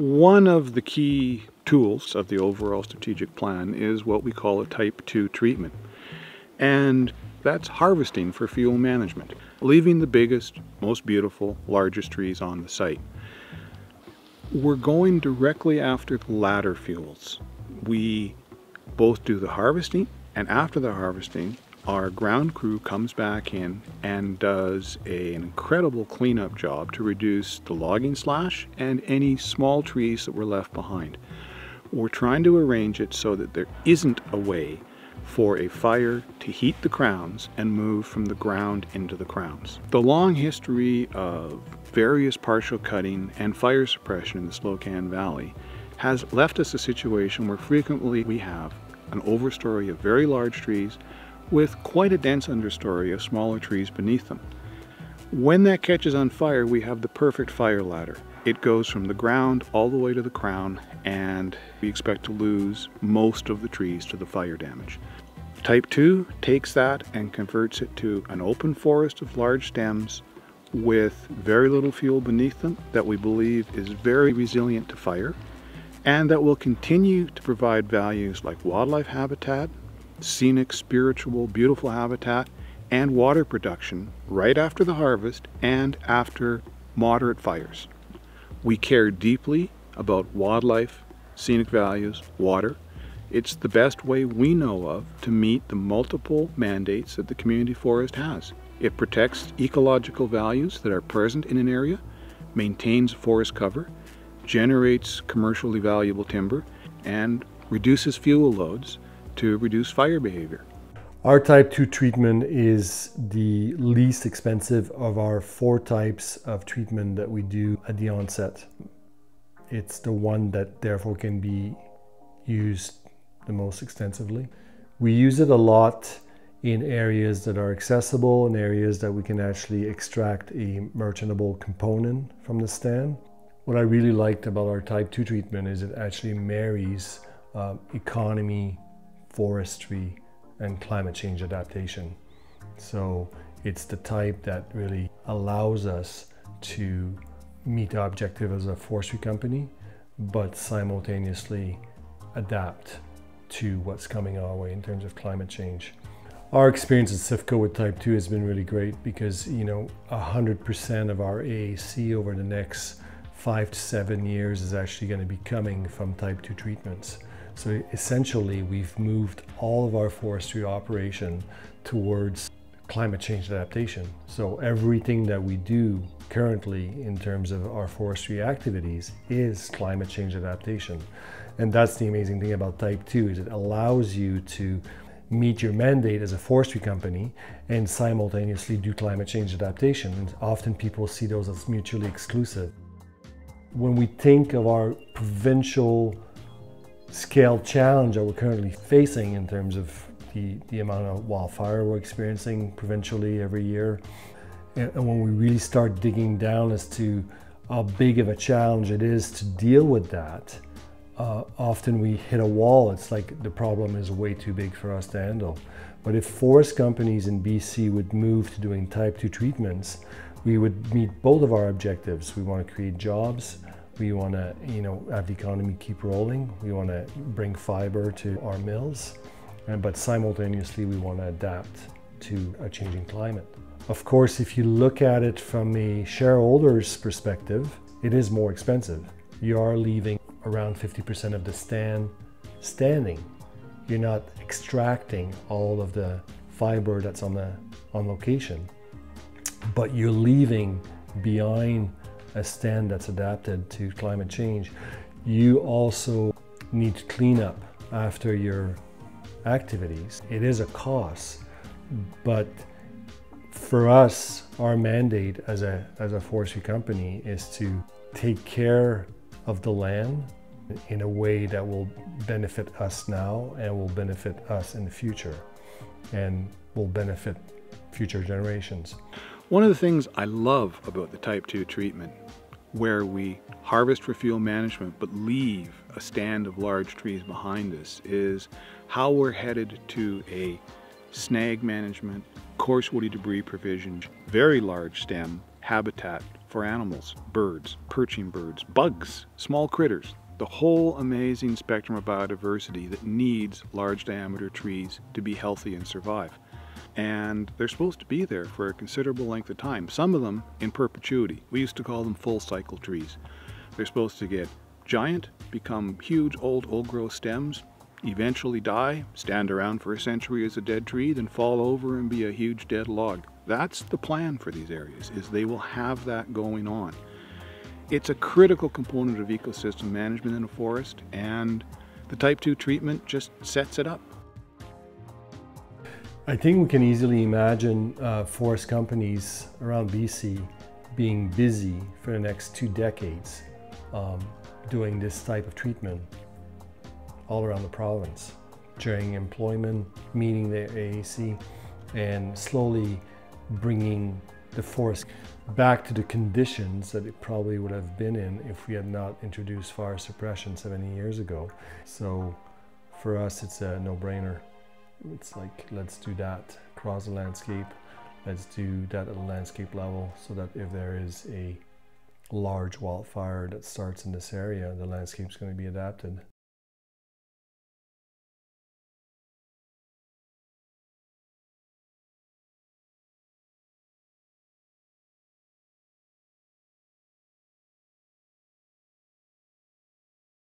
One of the key tools of the overall strategic plan is what we call a type 2 treatment. And that's harvesting for fuel management, leaving the biggest, most beautiful, largest trees on the site. We're going directly after the ladder fuels. We both do the harvesting and after the harvesting, our ground crew comes back in and does a, an incredible cleanup job to reduce the logging slash and any small trees that were left behind. We're trying to arrange it so that there isn't a way for a fire to heat the crowns and move from the ground into the crowns. The long history of various partial cutting and fire suppression in the Slocan Valley has left us a situation where frequently we have an overstory of very large trees with quite a dense understory of smaller trees beneath them. When that catches on fire, we have the perfect fire ladder. It goes from the ground all the way to the crown, and we expect to lose most of the trees to the fire damage. Type 2 takes that and converts it to an open forest of large stems with very little fuel beneath them that we believe is very resilient to fire and that will continue to provide values like wildlife habitat, scenic, spiritual, beautiful habitat, and water production right after the harvest and after moderate fires. We care deeply about wildlife, scenic values, water, it's the best way we know of to meet the multiple mandates that the community forest has. It protects ecological values that are present in an area, maintains forest cover, generates commercially valuable timber, and reduces fuel loads to reduce fire behavior. Our type 2 treatment is the least expensive of our four types of treatment that we do at the onset. It's the one that therefore can be used the most extensively. We use it a lot in areas that are accessible, in areas that we can actually extract a merchantable component from the stand. What I really liked about our type 2 treatment is it actually marries uh, economy, forestry, and climate change adaptation. So it's the type that really allows us to meet our objective as a forestry company, but simultaneously adapt to what's coming our way in terms of climate change. Our experience at SIFCo with Type 2 has been really great because, you know, 100% of our AAC over the next five to seven years is actually going to be coming from Type 2 treatments. So essentially, we've moved all of our forestry operation towards climate change adaptation. So everything that we do currently in terms of our forestry activities is climate change adaptation. And that's the amazing thing about type 2 is it allows you to meet your mandate as a forestry company and simultaneously do climate change adaptation. And often people see those as mutually exclusive. When we think of our provincial scale challenge that we're currently facing in terms of the, the amount of wildfire we're experiencing provincially every year, and, and when we really start digging down as to how big of a challenge it is to deal with that, uh, often we hit a wall. It's like the problem is way too big for us to handle. But if forest companies in BC would move to doing type 2 treatments, we would meet both of our objectives. We want to create jobs. We want to, you know, have the economy keep rolling. We want to bring fiber to our mills. And, but simultaneously, we want to adapt to a changing climate. Of course, if you look at it from a shareholder's perspective, it is more expensive. You are leaving around 50% of the stand standing. You're not extracting all of the fiber that's on the on location, but you're leaving behind a stand that's adapted to climate change. You also need to clean up after your activities. It is a cost, but for us, our mandate as a, as a forestry company is to take care of the land in a way that will benefit us now and will benefit us in the future and will benefit future generations. One of the things I love about the type 2 treatment where we harvest for fuel management but leave a stand of large trees behind us is how we're headed to a snag management, coarse woody debris provision, very large stem habitat for animals, birds, perching birds, bugs, small critters, the whole amazing spectrum of biodiversity that needs large diameter trees to be healthy and survive. And they're supposed to be there for a considerable length of time, some of them in perpetuity. We used to call them full cycle trees. They're supposed to get giant, become huge old old growth stems, eventually die, stand around for a century as a dead tree, then fall over and be a huge dead log. That's the plan for these areas, is they will have that going on. It's a critical component of ecosystem management in a forest, and the type 2 treatment just sets it up. I think we can easily imagine uh, forest companies around BC being busy for the next two decades um, doing this type of treatment all around the province during employment, meeting the AAC, and slowly bringing the forest back to the conditions that it probably would have been in if we had not introduced fire suppression 70 years ago. So for us, it's a no-brainer. It's like, let's do that across the landscape. Let's do that at a landscape level so that if there is a large wildfire that starts in this area, the landscape is going to be adapted.